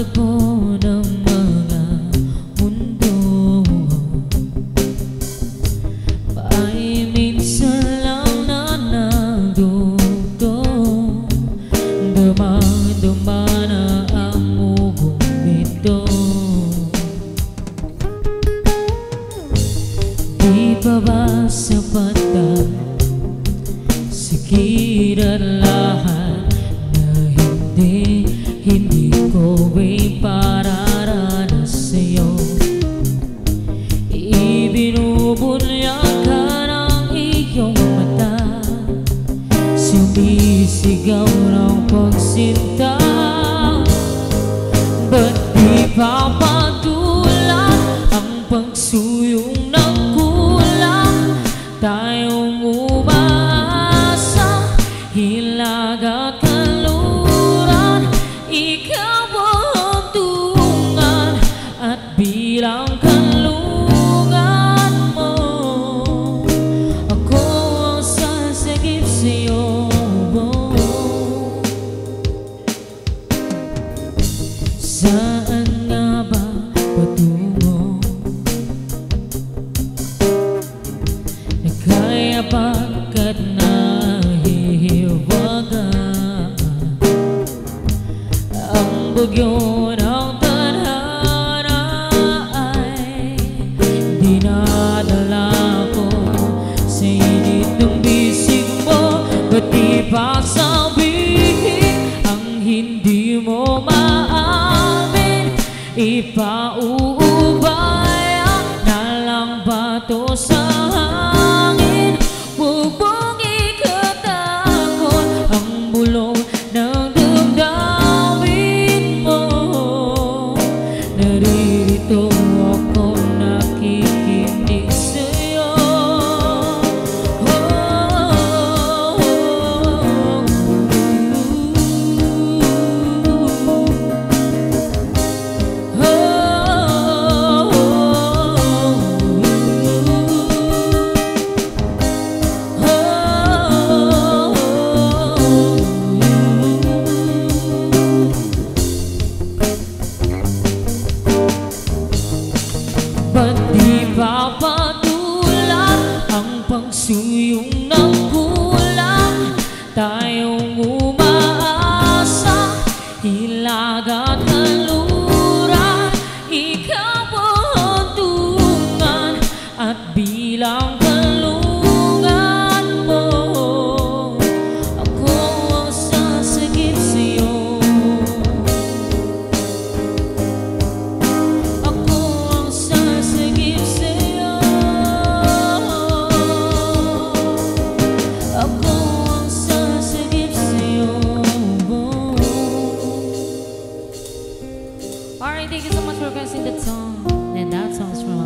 pagtagpo ng mga mundo. Ay minsan lang na nagdugo Duma-duma na ang mugong bito Di pa ba sapat ka sa lahat? Sa'yo. Ibinubunyag ka ng iyong mata. Sumisigaw ng pagsinta. Ba't di pa patulan ang pagsuyong Saan nga ba patungo? Nagkaya pagkat nahihiwaga Ang bagyo ng tadhana ay Dinadala ko sa init mo Ba't di pa sabihin ang hindi mo maamin Ipauubaya na lang ba to sa hangin Ba't di papatulang ang pagsuyong ng kulang tayong ulang? much for requesting that song, and that song's from